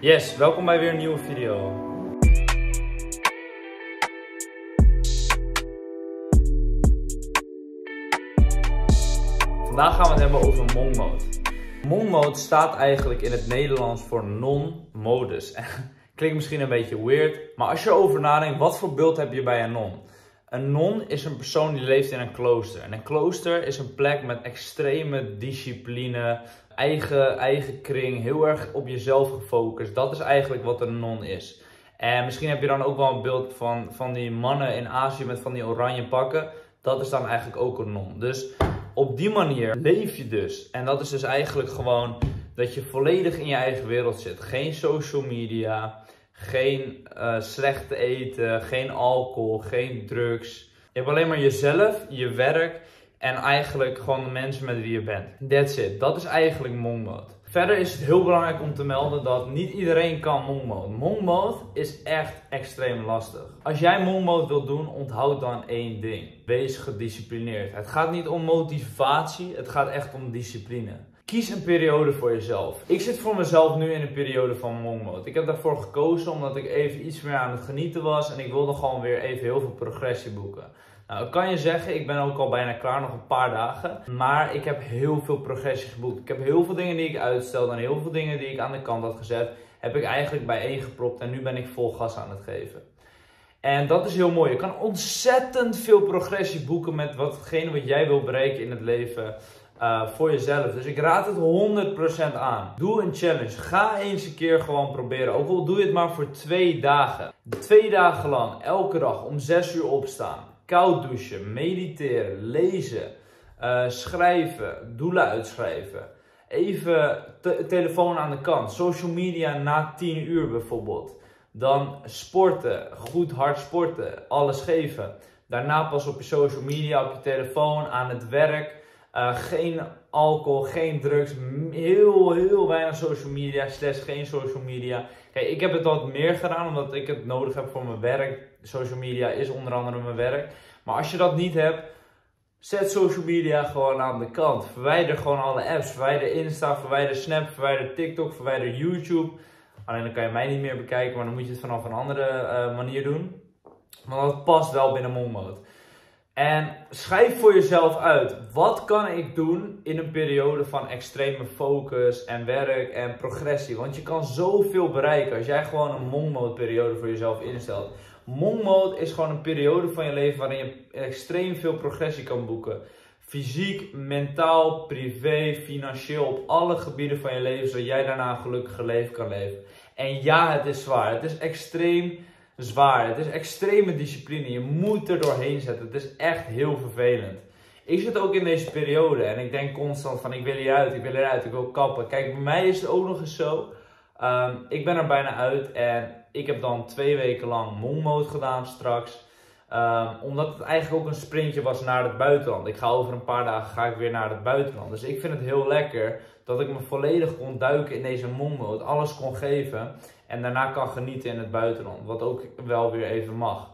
Yes, welkom bij weer een nieuwe video. Vandaag gaan we het hebben over Monk Mode. Monk Mode staat eigenlijk in het Nederlands voor non-modus. Klinkt misschien een beetje weird, maar als je erover nadenkt, wat voor beeld heb je bij een non? Een non is een persoon die leeft in een klooster. En een klooster is een plek met extreme discipline, eigen, eigen kring, heel erg op jezelf gefocust. Dat is eigenlijk wat een non is. En misschien heb je dan ook wel een beeld van, van die mannen in Azië met van die oranje pakken. Dat is dan eigenlijk ook een non. Dus op die manier leef je dus. En dat is dus eigenlijk gewoon dat je volledig in je eigen wereld zit. Geen social media, geen uh, slecht eten, geen alcohol, geen drugs. Je hebt alleen maar jezelf, je werk en eigenlijk gewoon de mensen met wie je bent. That's it. Dat is eigenlijk monk mode. Verder is het heel belangrijk om te melden dat niet iedereen kan. Monk mode is echt extreem lastig. Als jij monk mode wilt doen, onthoud dan één ding. Wees gedisciplineerd. Het gaat niet om motivatie, het gaat echt om discipline. Kies een periode voor jezelf. Ik zit voor mezelf nu in een periode van monk. Ik heb daarvoor gekozen omdat ik even iets meer aan het genieten was en ik wilde gewoon weer even heel veel progressie boeken. Nou, ik kan je zeggen, ik ben ook al bijna klaar, nog een paar dagen. Maar ik heb heel veel progressie geboekt. Ik heb heel veel dingen die ik uitstelde en heel veel dingen die ik aan de kant had gezet, heb ik eigenlijk bijeengepropt en nu ben ik vol gas aan het geven. En dat is heel mooi. Je kan ontzettend veel progressie boeken met watgene wat jij wil bereiken in het leven. Uh, voor jezelf. Dus ik raad het 100% aan. Doe een challenge. Ga eens een keer gewoon proberen. Ook al doe je het maar voor twee dagen. Twee dagen lang, elke dag om 6 uur opstaan koud douchen, mediteren, lezen, uh, schrijven, doelen uitschrijven. Even te telefoon aan de kant, social media na 10 uur bijvoorbeeld. Dan sporten, goed hard sporten, alles geven. Daarna pas op je social media, op je telefoon, aan het werk. Uh, geen alcohol, geen drugs, heel, heel weinig social media, slechts geen social media. Kijk, ik heb het wat meer gedaan omdat ik het nodig heb voor mijn werk. Social media is onder andere mijn werk. Maar als je dat niet hebt, zet social media gewoon aan de kant. Verwijder gewoon alle apps. Verwijder Insta, verwijder Snap, verwijder TikTok, verwijder YouTube. Alleen dan kan je mij niet meer bekijken, maar dan moet je het vanaf een andere uh, manier doen. Want dat past wel binnen Monmode. En schrijf voor jezelf uit, wat kan ik doen in een periode van extreme focus en werk en progressie? Want je kan zoveel bereiken als jij gewoon een Monmode periode voor jezelf instelt. Monk mode is gewoon een periode van je leven waarin je extreem veel progressie kan boeken. Fysiek, mentaal, privé, financieel, op alle gebieden van je leven, zodat jij daarna een gelukkig leven kan leven. En ja, het is zwaar. Het is extreem zwaar. Het is extreme discipline. Je moet er doorheen zetten. Het is echt heel vervelend. Ik zit ook in deze periode en ik denk constant van ik wil hieruit, ik wil eruit, ik wil kappen. Kijk, bij mij is het ook nog eens zo. Um, ik ben er bijna uit en ik heb dan twee weken lang mode gedaan straks. Um, omdat het eigenlijk ook een sprintje was naar het buitenland. Ik ga over een paar dagen ga ik weer naar het buitenland. Dus ik vind het heel lekker dat ik me volledig kon duiken in deze mode. Alles kon geven. En daarna kan genieten in het buitenland. Wat ook wel weer even mag.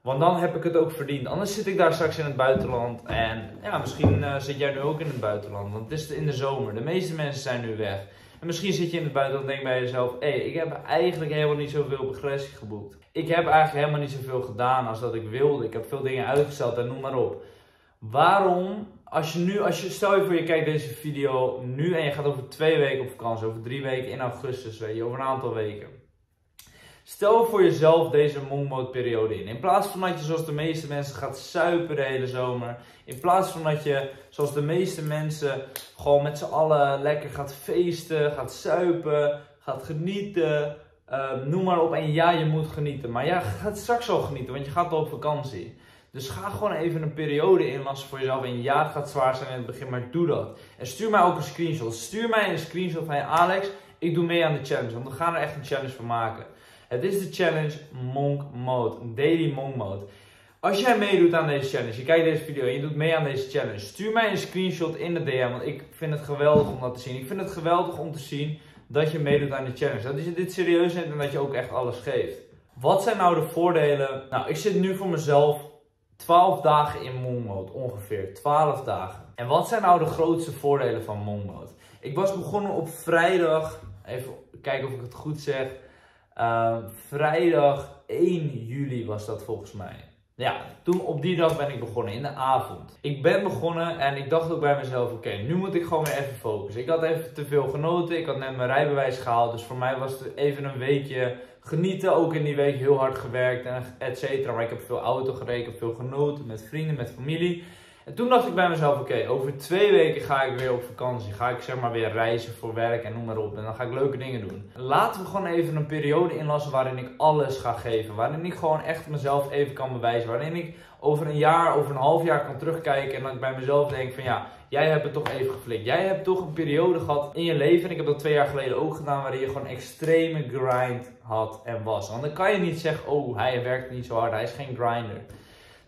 Want dan heb ik het ook verdiend. Anders zit ik daar straks in het buitenland. En ja, misschien uh, zit jij nu ook in het buitenland. Want het is in de zomer. De meeste mensen zijn nu weg. En misschien zit je in het buitenland en denk bij jezelf: hé, hey, ik heb eigenlijk helemaal niet zoveel progressie geboekt. Ik heb eigenlijk helemaal niet zoveel gedaan als dat ik wilde. Ik heb veel dingen uitgesteld en noem maar op. Waarom, als je nu, als je, stel je voor je kijkt deze video nu en je gaat over twee weken op vakantie, over drie weken in augustus, weet je, over een aantal weken. Stel voor jezelf deze monk periode in. In plaats van dat je zoals de meeste mensen gaat suipen de hele zomer. In plaats van dat je zoals de meeste mensen gewoon met z'n allen lekker gaat feesten, gaat suipen, gaat genieten. Uh, noem maar op. En ja, je moet genieten. Maar ja, gaat straks al genieten, want je gaat al op vakantie. Dus ga gewoon even een periode inlassen voor jezelf. En ja, het gaat zwaar zijn in het begin, maar doe dat. En stuur mij ook een screenshot. Stuur mij een screenshot van Alex, ik doe mee aan de challenge. Want we gaan er echt een challenge van maken. Het is de challenge Monk Mode, Daily Monk Mode. Als jij meedoet aan deze challenge, je kijkt deze video en je doet mee aan deze challenge, stuur mij een screenshot in de DM, want ik vind het geweldig om dat te zien. Ik vind het geweldig om te zien dat je meedoet aan de challenge, dat je dit serieus neemt en dat je ook echt alles geeft. Wat zijn nou de voordelen? Nou, ik zit nu voor mezelf 12 dagen in Monk Mode, ongeveer 12 dagen. En wat zijn nou de grootste voordelen van Monk Mode? Ik was begonnen op vrijdag even kijken of ik het goed zeg. Ehm, vrijdag 1 juli was dat volgens mij. Ja, toen op die dag ben ik begonnen, in de avond. Ik ben begonnen en ik dacht ook bij mezelf, oké, nu moet ik gewoon weer even focussen. Ik had even te veel genoten, ik had net mijn rijbewijs gehaald, dus voor mij was het even een weekje genieten. Ook in die week heel hard gewerkt en et cetera. Maar ik heb veel auto gereden, veel genoten met vrienden, met familie. En toen dacht ik bij mezelf, oké, over twee weken ga ik weer op vakantie. Ga ik zeg maar weer reizen voor werk en noem maar op. En dan ga ik leuke dingen doen. Laten we gewoon even een periode inlassen waarin ik alles ga geven. Waarin ik gewoon echt mezelf even kan bewijzen. Waarin ik over een jaar, over een half jaar kan terugkijken. En dat ik bij mezelf denk van ja, jij hebt het toch even geflikt. Jij hebt toch een periode gehad in je leven. En ik heb dat twee jaar geleden ook gedaan. Waarin je gewoon extreme grind had en was. Want dan kan je niet zeggen, oh hij werkt niet zo hard. Hij is geen grinder.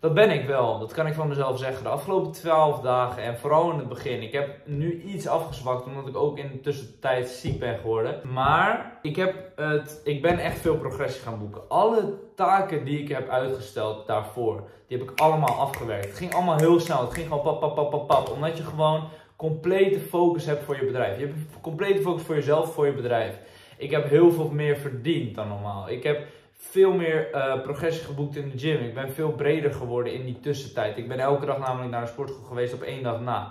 Dat ben ik wel, dat kan ik van mezelf zeggen. De afgelopen 12 dagen en vooral in het begin. Ik heb nu iets afgezwakt omdat ik ook in de tussentijd ziek ben geworden. Maar ik, heb het, ik ben echt veel progressie gaan boeken. Alle taken die ik heb uitgesteld daarvoor, die heb ik allemaal afgewerkt. Het ging allemaal heel snel. Het ging gewoon pap, pap, pap, pap, pap. Omdat je gewoon complete focus hebt voor je bedrijf. Je hebt complete focus voor jezelf, voor je bedrijf. Ik heb heel veel meer verdiend dan normaal. Ik heb veel meer uh, progressie geboekt in de gym. Ik ben veel breder geworden in die tussentijd. Ik ben elke dag namelijk naar de sportschool geweest op één dag na.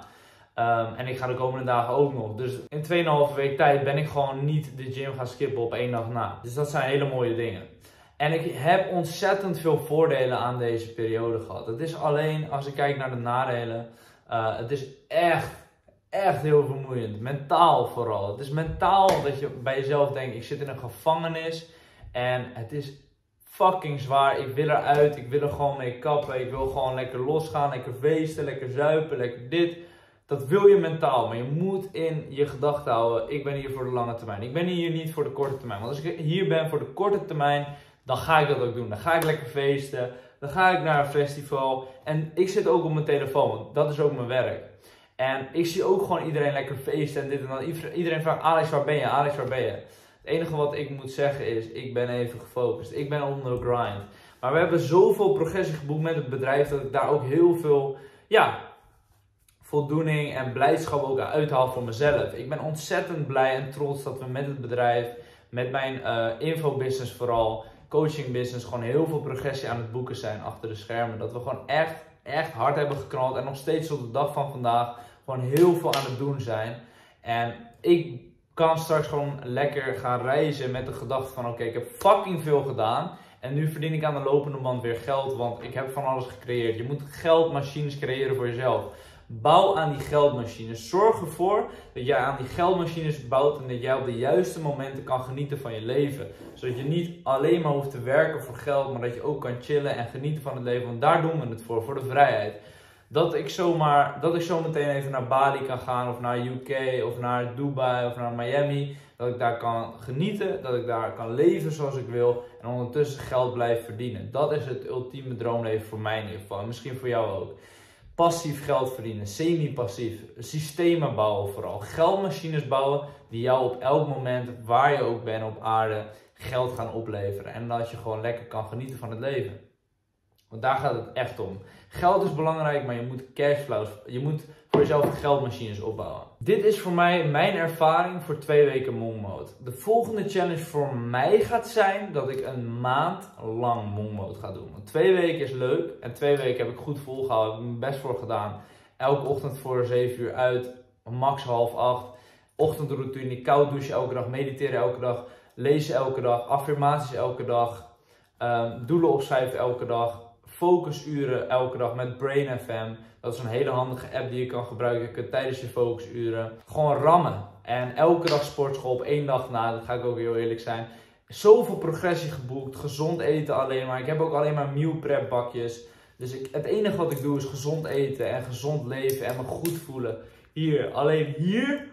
Um, en ik ga de komende dagen ook nog. Dus in 2,5 week tijd ben ik gewoon niet de gym gaan skippen op één dag na. Dus dat zijn hele mooie dingen. En ik heb ontzettend veel voordelen aan deze periode gehad. Het is alleen, als ik kijk naar de nadelen, uh, het is echt, echt heel vermoeiend. Mentaal vooral. Het is mentaal dat je bij jezelf denkt, ik zit in een gevangenis. En het is fucking zwaar. Ik wil eruit. Ik wil er gewoon mee kappen. Ik wil gewoon lekker losgaan. Lekker feesten. Lekker zuipen. Lekker dit. Dat wil je mentaal. Maar je moet in je gedachten houden. Ik ben hier voor de lange termijn. Ik ben hier niet voor de korte termijn. Want als ik hier ben voor de korte termijn. Dan ga ik dat ook doen. Dan ga ik lekker feesten. Dan ga ik naar een festival. En ik zit ook op mijn telefoon. Want dat is ook mijn werk. En ik zie ook gewoon iedereen lekker feesten en dit en dat. Iedereen vraagt, Alex, waar ben je? Alex, waar ben je? Enige wat ik moet zeggen is, ik ben even gefocust. Ik ben on the grind. Maar we hebben zoveel progressie geboekt met het bedrijf dat ik daar ook heel veel, ja, voldoening en blijdschap ook uithaal voor mezelf. Ik ben ontzettend blij en trots dat we met het bedrijf, met mijn uh, infobusiness vooral, coaching business, gewoon heel veel progressie aan het boeken zijn achter de schermen. Dat we gewoon echt, echt hard hebben geknald en nog steeds tot de dag van vandaag gewoon heel veel aan het doen zijn. En ik kan straks gewoon lekker gaan reizen met de gedachte van oké, ik heb fucking veel gedaan. En nu verdien ik aan de lopende band weer geld, want ik heb van alles gecreëerd. Je moet geldmachines creëren voor jezelf. Bouw aan die geldmachines. Zorg ervoor dat jij aan die geldmachines bouwt en dat jij op de juiste momenten kan genieten van je leven. Zodat je niet alleen maar hoeft te werken voor geld, maar dat je ook kan chillen en genieten van het leven. Want daar doen we het voor, voor de vrijheid dat ik zomaar, dat ik zo meteen even naar Bali kan gaan of naar UK of naar Dubai of naar Miami. Dat ik daar kan genieten, dat ik daar kan leven zoals ik wil en ondertussen geld blijf verdienen. Dat is het ultieme droomleven voor mij in ieder geval en misschien voor jou ook. Passief geld verdienen, semi-passief, systemen bouwen vooral. Geldmachines bouwen die jou op elk moment, waar je ook bent op aarde, geld gaan opleveren. En dat je gewoon lekker kan genieten van het leven. Want daar gaat het echt om. Geld is belangrijk, maar je moet cashflows, je moet voor jezelf geldmachines opbouwen. Dit is voor mij mijn ervaring voor twee weken Monk Mode. De volgende challenge voor mij gaat zijn dat ik een maand lang Monk Mode ga doen. Want twee weken is leuk en twee weken heb ik goed volgehouden. Heb ik mijn best voor gedaan. Elke ochtend voor 7 uur uit, max half 8. Ochtendroutine, koud douchen elke dag, mediteren elke dag, lezen elke dag, affirmaties elke dag, um, doelen opschrijven elke dag focusuren elke dag met Brain FM. Dat is een hele handige app die je kan gebruiken tijdens je focusuren. Gewoon rammen. En elke dag sportschool op één dag na, dat ga ik ook heel eerlijk zijn. Zoveel progressie geboekt, gezond eten alleen maar. Ik heb ook alleen maar meal prep bakjes. Dus ik, het enige wat ik doe is gezond eten en gezond leven en me goed voelen. Hier, alleen hier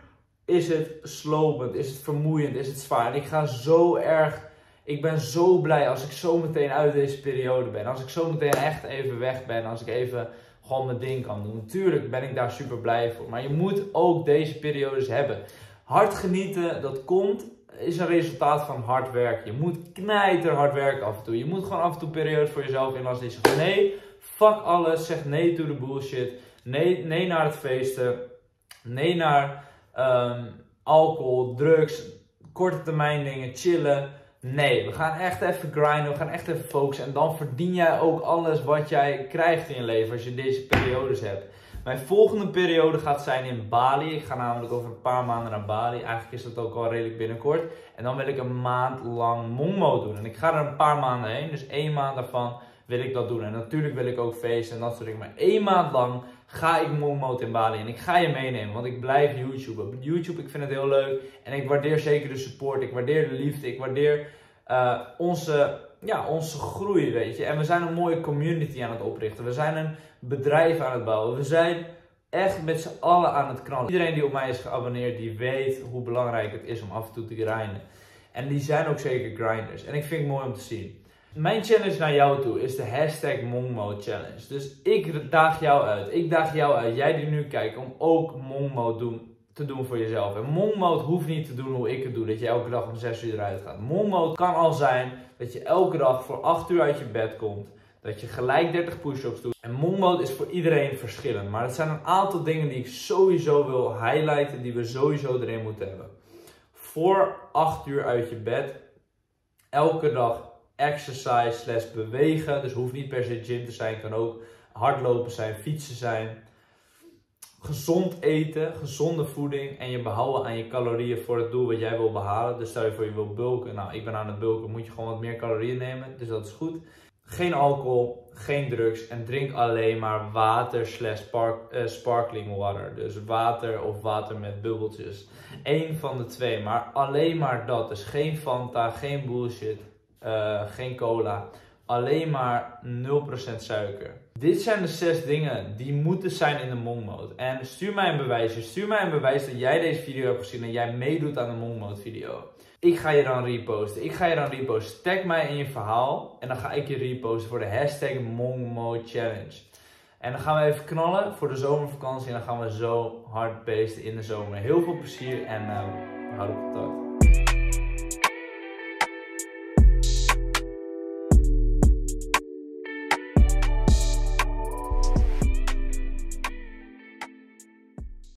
is het slopend, is het vermoeiend, is het zwaar. En ik ga zo erg ik ben zo blij als ik zo meteen uit deze periode ben. Als ik zo meteen echt even weg ben. Als ik even gewoon mijn ding kan doen. Natuurlijk ben ik daar super blij voor. Maar je moet ook deze periodes hebben. Hard genieten, dat komt, is een resultaat van hard werken. Je moet knijter hard werken af en toe. Je moet gewoon af en toe periodes voor jezelf inlassen. Die zegt nee, fuck alles. Zeg nee to the bullshit. Nee, nee naar het feesten. Nee naar um, alcohol, drugs korte termijn dingen, chillen. Nee, we gaan echt even grinden, we gaan echt even focussen. En dan verdien jij ook alles wat jij krijgt in je leven als je deze periodes hebt. Mijn volgende periode gaat zijn in Bali. Ik ga namelijk over een paar maanden naar Bali. Eigenlijk is dat ook al redelijk binnenkort. En dan wil ik een maand lang Mongmo doen. En ik ga er een paar maanden heen. Dus één maand daarvan wil ik dat doen. En natuurlijk wil ik ook feesten en dat soort dingen. Maar één maand lang ga ik Mongmo in Bali. En ik ga je meenemen, want ik blijf YouTube. Op YouTube, ik vind het heel leuk. En ik waardeer zeker de support. Ik waardeer de liefde. Ik waardeer uh, onze ja, onze groei, weet je. En we zijn een mooie community aan het oprichten. We zijn een bedrijf aan het bouwen. We zijn echt met z'n allen aan het knallen. Iedereen die op mij is geabonneerd, die weet hoe belangrijk het is om af en toe te grinden. En die zijn ook zeker grinders. En ik vind het mooi om te zien. Mijn challenge naar jou toe is de hashtag Mongmo Challenge. Dus ik daag jou uit. Ik daag jou uit, jij die nu kijkt, om ook Mongmo doen, te doen voor jezelf. En Mongmode hoeft niet te doen hoe ik het doe, dat je elke dag om 6 uur eruit gaat. Mongmode kan al zijn dat je elke dag voor 8 uur uit je bed komt, dat je gelijk 30 push-ups doet. En Mongmode is voor iedereen verschillend, maar het zijn een aantal dingen die ik sowieso wil highlighten, die we sowieso erin moeten hebben. Voor 8 uur uit je bed, elke dag exercise slash bewegen, dus hoeft niet per se gym te zijn, kan ook hardlopen zijn, fietsen zijn gezond eten, gezonde voeding en je behouden aan je calorieën voor het doel wat jij wil behalen. Dus stel je voor je wil bulken, nou ik ben aan het bulken, moet je gewoon wat meer calorieën nemen, dus dat is goed. Geen alcohol, geen drugs en drink alleen maar water slash uh, sparkling water. Dus water of water met bubbeltjes. Eén van de twee, maar alleen maar dat. Dus geen Fanta, geen bullshit, uh, geen cola. Alleen maar 0% suiker. Dit zijn de zes dingen die moeten zijn in de Monk Mode. En stuur mij een bewijsje. Stuur mij een bewijs dat jij deze video hebt gezien en jij meedoet aan de Monk Mode video. Ik ga je dan reposten. Ik ga je dan reposten. Tag mij in je verhaal. En dan ga ik je reposten voor de hashtag Mode Challenge. En dan gaan we even knallen voor de zomervakantie. En dan gaan we zo hard beesten in de zomer. Heel veel plezier en uh, houden contact.